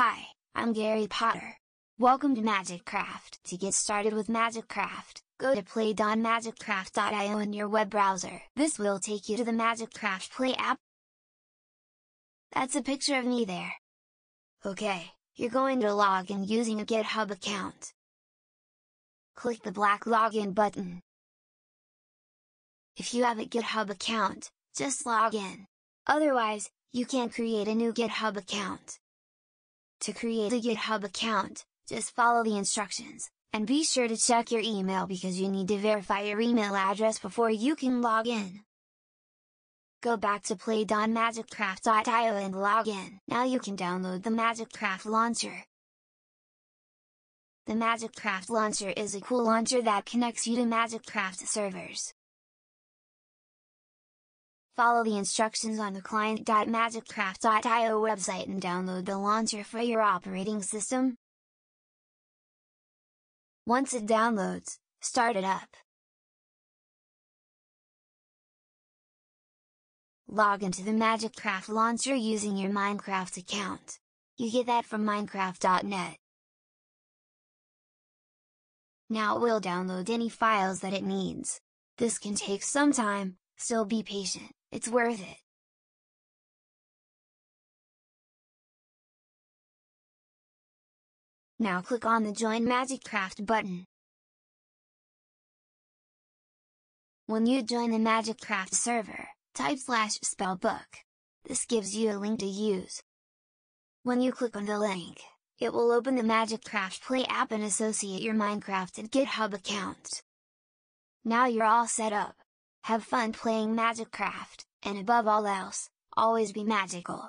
Hi, I'm Gary Potter. Welcome to Magikcraft. To get started with Magikcraft, go to play.magikcraft.io in your web browser. This will take you to the Magikcraft Play app. That's a picture of me there. Okay, you're going to log in using a GitHub account. Click the black login button. If you have a GitHub account, just log in. Otherwise, you can't create a new GitHub account. To create a GitHub account, just follow the instructions, and be sure to check your email because you need to verify your email address before you can log in. Go back to play.magikcraft.io and log in. Now you can download the Magikcraft launcher. The Magikcraft launcher is a cool launcher that connects you to Magikcraft servers. Follow the instructions on the client.magikcraft.io website and download the launcher for your operating system. Once it downloads, start it up. Log into the Magikcraft launcher using your Minecraft account. You get that from Minecraft.net. Now it will download any files that it needs. This can take some time, still be patient. It's worth it! Now click on the Join Magikcraft button. When you join the Magikcraft server, type slash spellbook. This gives you a link to use. When you click on the link, it will open the Magikcraft Play app and associate your Minecraft and GitHub accounts. Now you're all set up. Have fun playing Magikcraft, and above all else, always be magical!